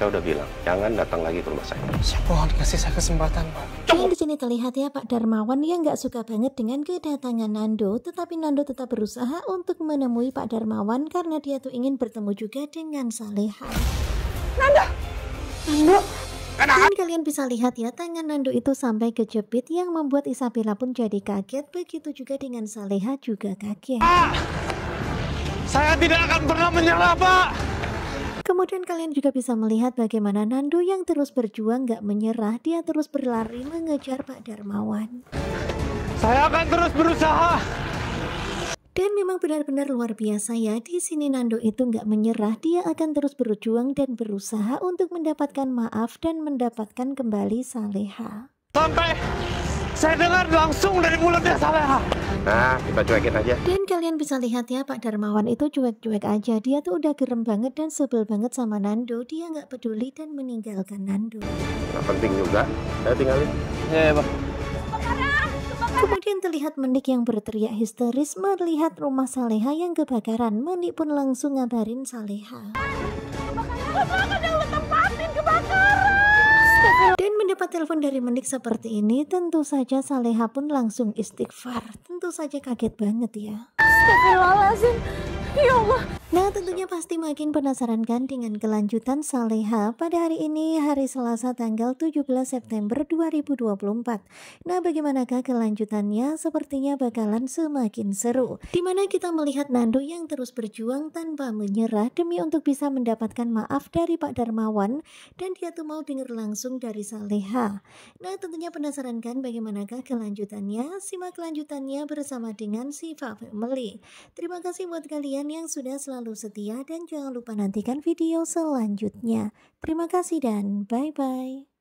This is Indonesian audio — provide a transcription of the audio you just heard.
saya udah bilang, jangan datang lagi ke rumah saya. Ya mohon kasih saya kesempatan, Pak. Dan di sini terlihat ya Pak Darmawan yang nggak suka banget dengan kedatangan Nando, tetapi Nando tetap berusaha untuk menemui Pak Darmawan karena dia tuh ingin bertemu juga dengan Saleha. Nando! Nando! Dan kalian bisa lihat ya tangan Nando itu sampai kejepit yang membuat Isabella pun jadi kaget. Begitu juga dengan Saleha juga kaget. Saya tidak akan pernah menyerah, Pak! Kemudian kalian juga bisa melihat bagaimana Nando yang terus berjuang gak menyerah. Dia terus berlari mengejar Pak Darmawan. Saya akan terus berusaha! Dan memang benar-benar luar biasa ya. Di sini Nando itu nggak menyerah. Dia akan terus berjuang dan berusaha untuk mendapatkan maaf dan mendapatkan kembali Saleha. Sampai saya dengar langsung dari mulutnya Saleha. Nah, kita cuekin aja. Dan kalian bisa lihat ya Pak Darmawan itu cuek-cuek aja. Dia tuh udah gerem banget dan sebel banget sama Nando. Dia nggak peduli dan meninggalkan Nando. Nggak penting juga. Saya tinggalin. Ya, Pak. Kemudian terlihat Menik yang berteriak histeris melihat rumah Saleha yang kebakaran. Menik pun langsung ngabarin Saleha. Dan mendapat telepon dari Menik seperti ini, tentu saja Saleha pun langsung istighfar. Tentu saja kaget banget ya. Astagfirullahaladzim. Ya Allah. Nah tentunya pasti makin penasaran kan dengan kelanjutan Saleha pada hari ini hari Selasa tanggal 17 September 2024 Nah bagaimanakah kelanjutannya? Sepertinya bakalan semakin seru. Di mana kita melihat Nando yang terus berjuang tanpa menyerah demi untuk bisa mendapatkan maaf dari Pak Darmawan Dan dia tuh mau dengar langsung dari Saleha. Nah tentunya penasaran kan bagaimanakah kelanjutannya? Simak kelanjutannya bersama dengan Siva Family. Terima kasih buat kalian yang sudah selalu selalu setia dan jangan lupa nantikan video selanjutnya. Terima kasih dan bye-bye.